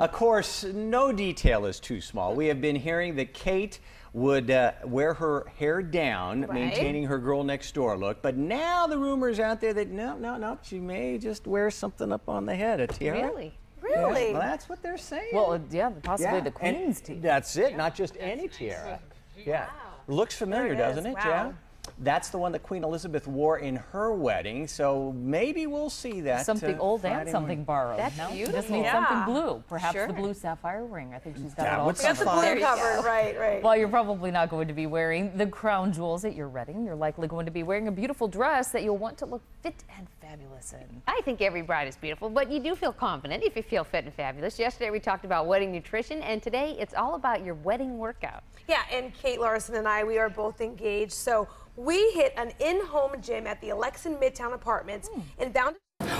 Of course, no detail is too small. We have been hearing that Kate would uh, wear her hair down, Right. maintaining her girl next door look. But now the rumors out there that no, no, no, she may just wear something up on the head, a tiara. Really? Yeah, Really? well, that's what they're saying. Well, uh, yeah, possibly Yeah, the Queen's tiara. That's it, not just any tiara. Yeah. Looks familiar, it doesn't it? wow. Yeah. That's the one that Queen Elizabeth wore in her wedding, so maybe we'll see that. Something uh, old and Friday something morning. borrowed. That's no? Just beautiful. need Yeah. something blue. Perhaps Sure. the blue sapphire ring. I think she's got That it all would Got the blue There you cover, go. right, right. While you're probably not going to be wearing the crown jewels at your wedding, you're likely going to be wearing a beautiful dress that you'll want to look fit and fabulous in. I think every bride is beautiful, but you do feel confident if you feel fit and fabulous. Yesterday we talked about wedding nutrition, and today it's all about your wedding workout. Yeah, and Kate Larson and I, we are both engaged. So we hit an in-home gym at the Alexan Midtown Apartments hmm. and found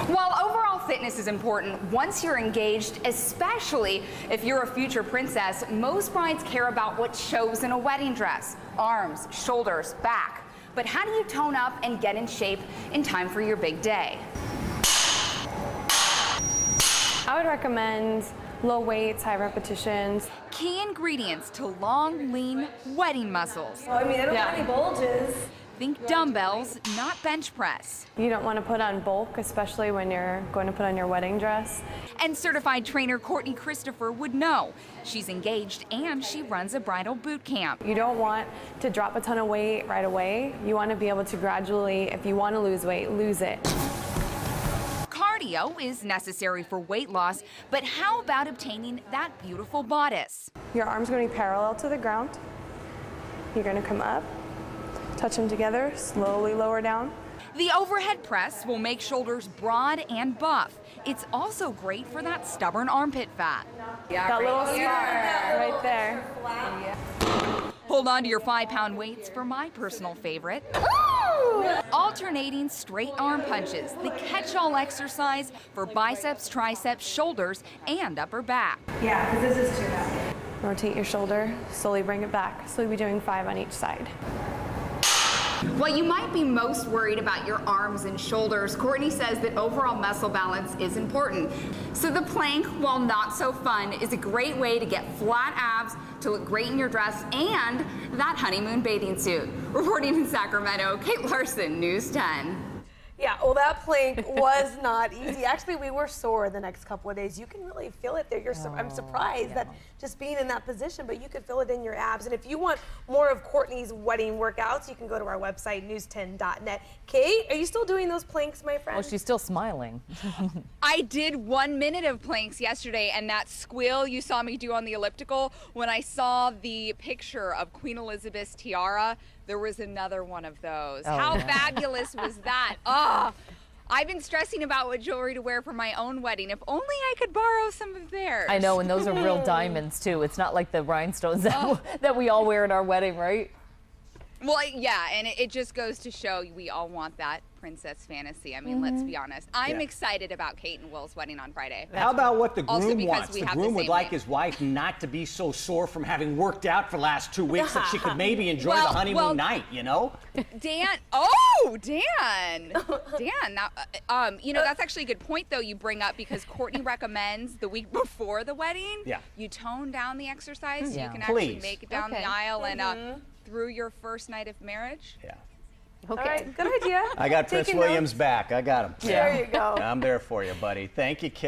While overall fitness is important once you're engaged, especially if you're a future princess, most brides care about what shows in a wedding dress arms, shoulders, back. But how do you tone up and get in shape in time for your big day? I would recommend low weights, high repetitions. Key ingredients to long, lean wedding muscles. I mean, I don't have any bulges. Think dumbbells, not bench press. You don't want to put on bulk, especially when you're going to put on your wedding dress. And certified trainer Cortney Christopher would know. She's engaged and she runs a bridal boot camp. You don't want to drop a ton of weight right away. You want to be able to gradually, if you want to lose weight, lose it. Cardio is necessary for weight loss, but how about obtaining that beautiful bodice? Your arms going to be parallel to the ground. You're going to come up, touch them together, slowly lower down. The overhead press will make shoulders broad and buff. It's also great for that stubborn armpit fat. That little spot right there. Hold on to your five pound weights for my personal favorite. Alternating straight arm punches, the catch all exercise for biceps, triceps, shoulders, and upper back. Yeah, because this is too heavy. Rotate your shoulder, slowly bring it back. So we'll be doing five on each side. While you might be most worried about your arms and shoulders, Cortney says that overall muscle balance is important. So the plank, while not so fun, is a great way to get flat abs, to look great in your dress, and that honeymoon bathing suit. Reporting in Sacramento, Kate Larson, News 10. Yeah, well, that plank was not easy. Actually, we were sore the next couple of days. You can really feel it there. You're su- I'm surprised oh, that just being in that position, but you could feel it in your abs. And if you want more of Cortney's wedding workouts, you can go to our website, news10.net. Kate, are you still doing those planks, my friend? Well, she's still smiling. I did one minute of planks yesterday, and that squeal you saw me do on the elliptical, when I saw the picture of Queen Elizabeth's tiara, there was another one of those. Oh, How fabulous was that? Oh, I've been stressing about what jewelry to wear for my own wedding. If only I could borrow some of theirs. I know, and those are real diamonds too. It's not like the rhinestones that, Oh. that we all wear at our wedding, right? Well, yeah, and it, it just goes to show we all want that princess fantasy. I mean, let's Mm-hmm. be honest. I'm Yeah. excited about Kate and Will's wedding on Friday. How about what the groom wants? The have the groom would same like name. his wife not to be so sore from having worked out for the last two weeks that she could maybe enjoy Well- the honeymoon well- night, you know? Dan, oh, Dan, Dan. Now, uh, um, you know that's actually a good point though you bring up because Cortney recommends the week before the wedding. Yeah. You tone down the exercise so Yeah. you can actually Please. make it down Okay. the aisle and uh, through your first night of marriage. Yeah. Okay. right, good idea. I got Prince Taking William's notes. back. I got him. Yeah. There you go. I'm there for you, buddy. Thank you, Kate.